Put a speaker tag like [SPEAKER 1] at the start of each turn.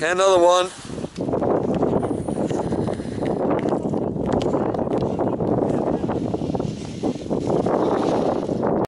[SPEAKER 1] Okay, another one.